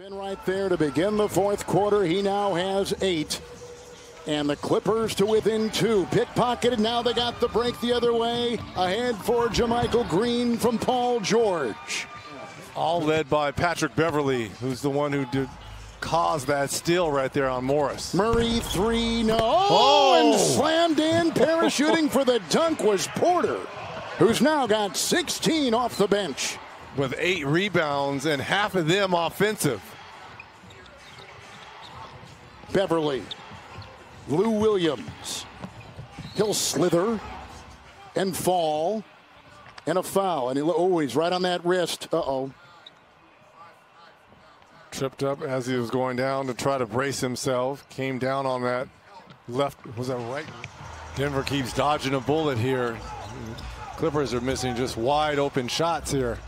Been right there to begin the fourth quarter. He now has eight. And the Clippers to within two. Pickpocketed. Now they got the break the other way. Ahead for JaMychal Green from Paul George. All led by Patrick Beverley, who's the one who did cause that steal right there on Morris. Murray three. No. Oh, oh, and slammed in. Parachuting for the dunk was Porter, who's now got 16 off the bench. With eight rebounds and half of them offensive. Beverley. Lou Williams. He'll slither and fall and a foul. And he, oh, he's right on that wrist. Uh oh. Tripped up as he was going down to try to brace himself. Came down on that left. Was that right? Denver keeps dodging a bullet here. Clippers are missing just wide open shots here.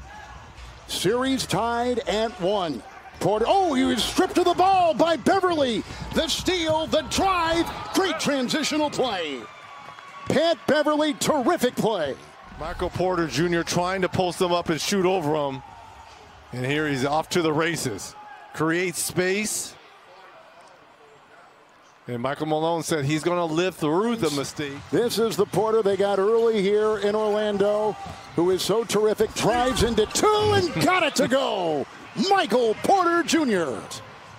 Series tied at one. Porter. Oh, he was stripped of the ball by Beverley. The steal, the drive. Great transitional play. Pat Beverley, terrific play. Michael Porter Jr. trying to post him up and shoot over him. And here he's off to the races. Creates space. And Michael Malone said he's going to live through the mistake. This is the Porter they got early here in Orlando, who is so terrific. Drives into two and got it to go. Michael Porter Jr.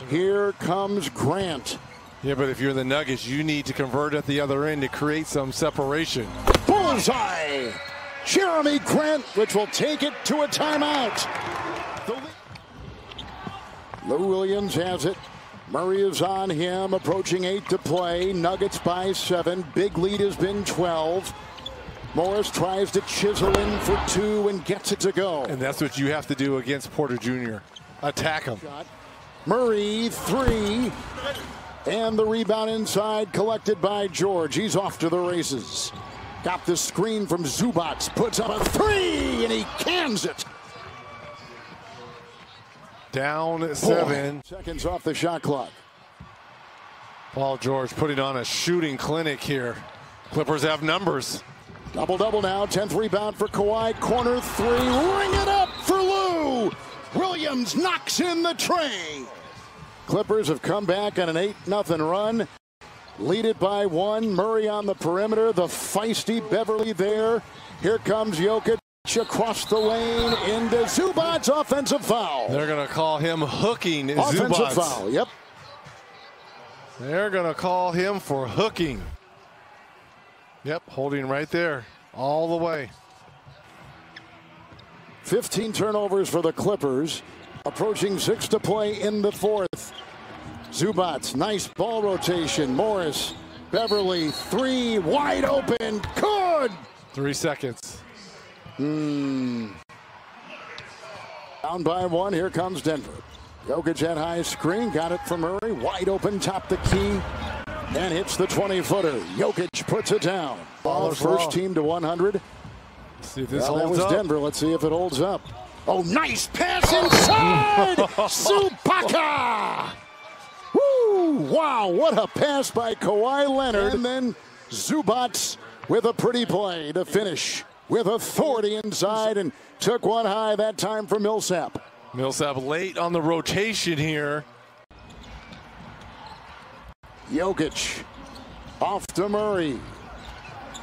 Here comes Grant. Yeah, but if you're the Nuggets, you need to convert at the other end to create some separation. Bullseye! Jerami Grant, which will take it to a timeout. Lou Williams has it. Murray is on him, approaching eight to play. Nuggets by seven. Big lead has been 12. Morris tries to chisel in for two and gets it to go. And that's what you have to do against Porter Jr. Attack him. Murray, three. And the rebound inside collected by George. He's off to the races. Got the screen from Zubac. Puts up a three, and he cans it. Down seven. Four seconds off the shot clock. Paul George putting on a shooting clinic here. Clippers have numbers. Double double now. 10th rebound for Kawhi. Corner three. Ring it up for Lou. Williams knocks in the tray. Clippers have come back on an 8 0 run. Lead it by one. Murray on the perimeter. The feisty Beverley there. Here comes Jokic across the lane into Zubac's offensive foul. They're going to call him hooking Offensive Zubac. foul, yep. They're going to call him for hooking. Yep, holding right there all the way. 15 turnovers for the Clippers. Approaching six to play in the fourth. Zubac, nice ball rotation. Morris, Beverley, three, wide open. Good. Three seconds. Hmm. Down by one. Here comes Denver. Jokic at high screen. Got it from Murray. Wide open, top the key. And hits the 20 footer. Jokic puts it down. Ball Ballers first ball. team to 100. Let's See if this Well, that holds was up. Denver. Let's see if it holds up. Oh, nice pass inside. Subaka. Woo! Wow, what a pass by Kawhi Leonard. And then Zubac with a pretty play to finish with authority inside and took one high that time for Millsap. Millsap late on the rotation here. Jokic off to Murray.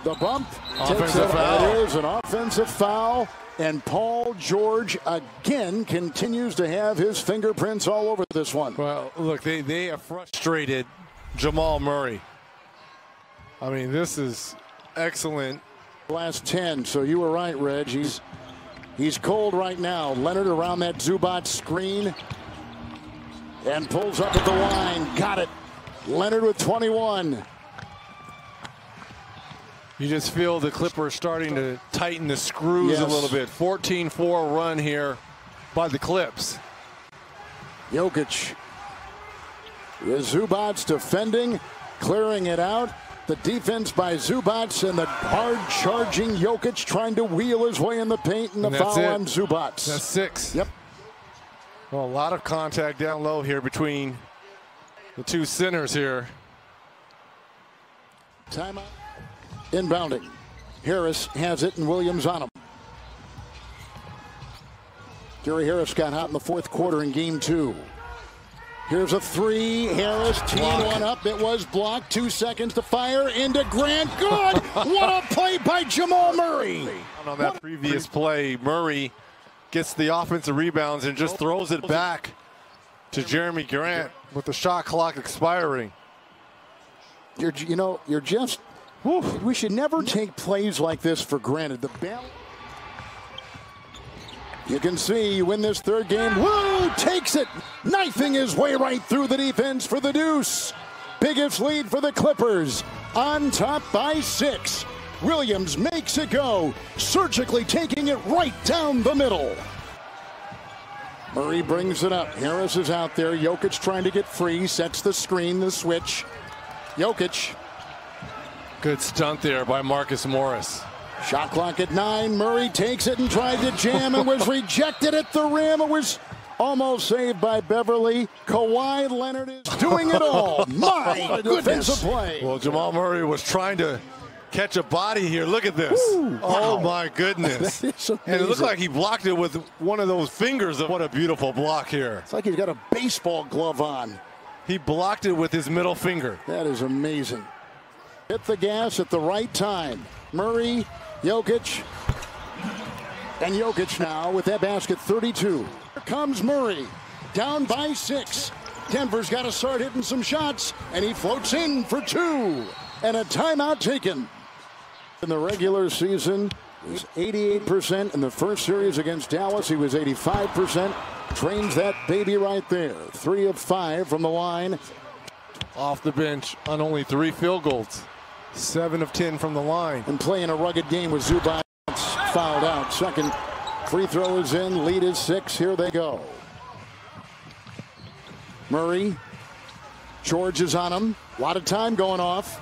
The bump Offensive foul. It is an offensive foul. And Paul George again continues to have his fingerprints all over this one. Well, look, they, they have frustrated Jamal Murray. I mean, this is excellent. Last 10, so you were right, Reg. He's, he's cold right now. Leonard around that Zubac screen and pulls up at the line. Got it. Leonard with 21. You just feel the Clippers starting to tighten the screws Yes. a little bit. 14-4 run here by the Clips. Jokic. With Zubac defending, clearing it out. The defense by Zubac and the hard charging Jokic trying to wheel his way in the paint and the And foul it. on Zubac. That's six. Yep. Well, a lot of contact down low here between the two centers here. Timeout. Inbounding. Harris has it and Williams on him. Gary Harris got hot in the fourth quarter in game two. Here's a three. Harris teeing Block. one up. It was blocked. Two seconds to fire into Grant. Good. what a play by Jamal Murray. On that previous play, Murray gets the offensive rebounds and just throws it back to Jerami Grant with the shot clock expiring. You're, you know, you're just. We should never take plays like this for granted. The ball. You can see you win this third game. Woo! Takes it, knifing his way right through the defense for the deuce. Biggest lead for the Clippers. On top by six. Williams makes it go, surgically taking it right down the middle. Murray brings it up. Harris is out there. Jokic trying to get free, sets the screen, the switch. Jokic, Good stunt there by Marcus Morris. shot clock at nine. Murray takes it and tried to jam and was rejected at the rim. It was almost saved by Beverley. Kawhi Leonard is doing it all. My oh defensive play. Well, Jamal Murray was trying to catch a body here. Look at this. Oh, wow. my goodness. And it looks like he blocked it with one of those fingers. What a beautiful block here. It's like he's got a baseball glove on. He blocked it with his middle finger. That is amazing. Hit the gas at the right time. Murray, Jokic, and Jokic now with that basket 32. Here comes Murray, down by six. Denver's got to start hitting some shots, and he floats in for two. And a timeout taken. In the regular season, he was 88%. In the first series against Dallas, he was 85%. Trains that baby right there. Three of five from the line. Off the bench on only three field goals. Seven of ten from the line. and playing a rugged game with Zubac fouled out. Second free throw is in. Lead is six. Here they go. Murray. George is on him. A lot of time going off.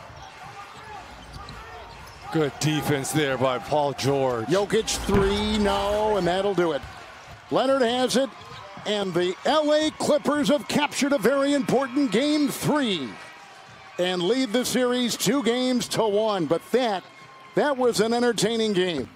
Good defense there by Paul George. Jokic three, no, and that'll do it. Leonard has it, and the LA Clippers have captured a very important game three and lead the series two games to one. But that that was an entertaining game.